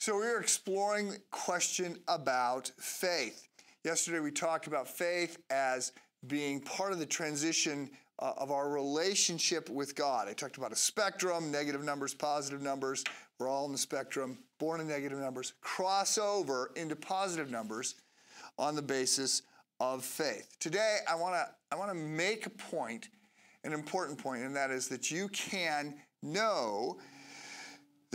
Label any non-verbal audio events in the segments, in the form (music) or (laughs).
So we are exploring question about faith. Yesterday we talked about faith as being part of the transition uh, of our relationship with God. I talked about a spectrum, negative numbers, positive numbers. We're all in the spectrum, born in negative numbers, cross over into positive numbers on the basis of faith. Today I want to I want to make a point, an important point, and that is that you can know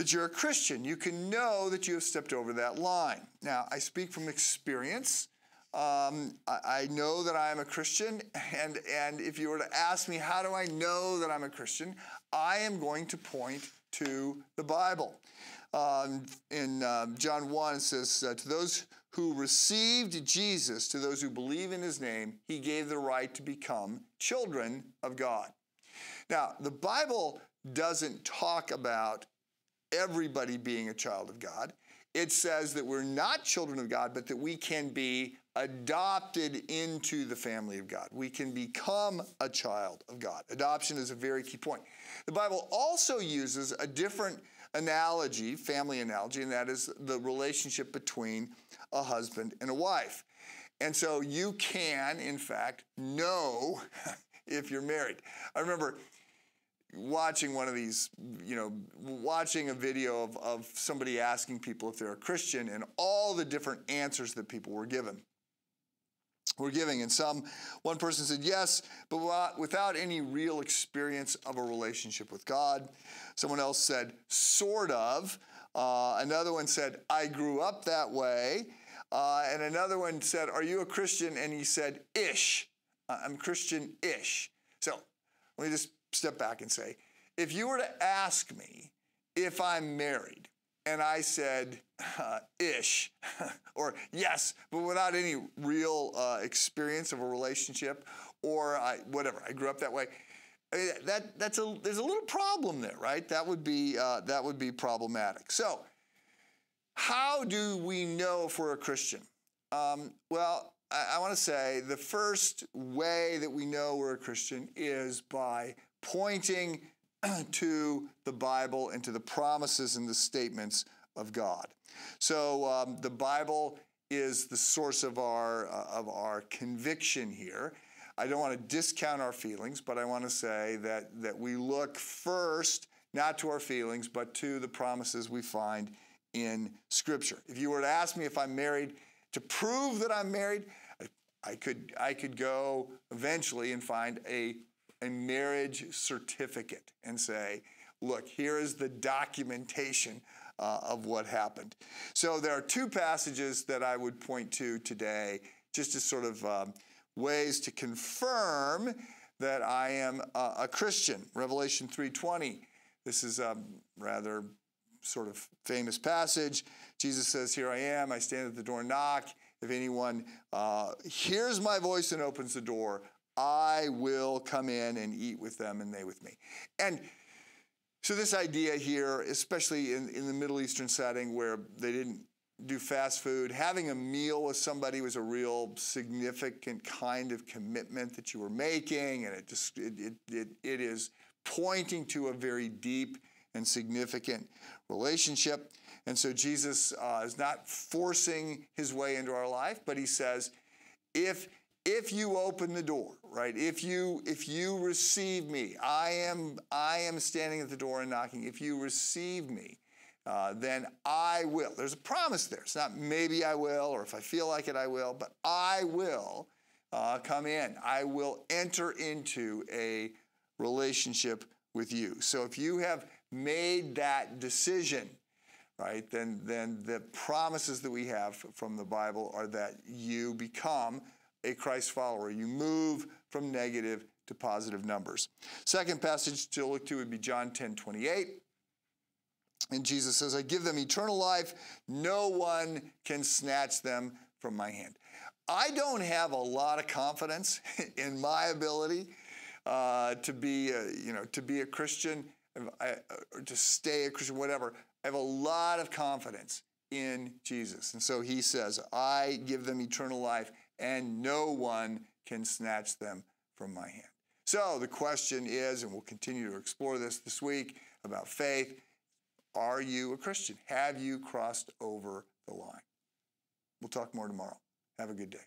that you're a Christian. You can know that you have stepped over that line. Now, I speak from experience. Um, I, I, know that I am a Christian, and, and if you were to ask me, how do I know that I'm a Christian? I am going to point to the Bible. Um, in um, John 1, it says, uh, To those who received Jesus, to those who believe in his name, he gave the right to become children of God. Now, the Bible doesn't talk about everybody being a child of God. It says that we're not children of God, but that we can be adopted into the family of God. We can become a child of God. Adoption is a very key point. The Bible also uses a different analogy, family analogy, and that is the relationship between a husband and a wife. And so you can, in fact, know (laughs) if you're married. I remember watching one of these, you know, watching a video of, of somebody asking people if they're a Christian and all the different answers that people were given. Were giving, and some, one person said yes, but without any real experience of a relationship with God. Someone else said sort of. Uh, another one said I grew up that way, uh, and another one said, "Are you a Christian?" And he said, "Ish, I'm Christian-ish." So let me just step back and say, if you were to ask me if I'm married, and I said, uh, ish, (laughs) or yes, but without any real uh, experience of a relationship, or I, whatever, I grew up that way. Eh, that that's a there's a little problem there, right? That would be uh, that would be problematic. So, how do we know if we're a Christian? Um, well, I, I want to say the first way that we know we're a Christian is by pointing (clears throat) to the Bible and to the promises and the statements of God. So um, the Bible is the source of our uh, of our conviction here. I don't want to discount our feelings, but I want to say that that we look first not to our feelings, but to the promises we find in Scripture. If you were to ask me if I'm married, to prove that I'm married, I, I could I could go eventually and find a a marriage certificate and say, look, here is the documentation uh, of what happened. So there are two passages that I would point to today, just as sort of um, ways to confirm that I am a, Christian. Revelation 3:20. This is a rather sort of famous passage. Jesus says, "Here I am. I stand at the door and knock. If anyone uh, hears my voice and opens the door, I will come in and eat with them and they with me. And so, this idea here, especially in, in the Middle Eastern setting where they didn't do fast food, having a meal with somebody was a real significant kind of commitment that you were making, and it just it, it, it, it is pointing to a very deep and significant relationship. And so Jesus uh, is not forcing his way into our life, but he says, if if you open the door right? If you if you receive me i am i am standing at the door and knocking. If you receive me uh, then i will. There's a promise there. It's not maybe i will or if i feel like it i will but i will uh, come in. I will enter into a relationship with you. So if you have made that decision right then then the promises that we have from the bible are that you become a Christ follower. You move from negative to positive numbers. Second passage to look to would be John 10 28. And Jesus says, I give them eternal life. No one can snatch them from my hand. I don't have a lot of confidence (laughs) in my ability uh, to be, a, you know, to be a Christian, or to stay a Christian, whatever. I have a lot of confidence in Jesus. And so he says, I give them eternal life and no one can snatch them from my hand. So the question is, and we'll continue to explore this this week about faith. Are you a Christian? Have you crossed over the line? We'll talk more tomorrow. Have a good day.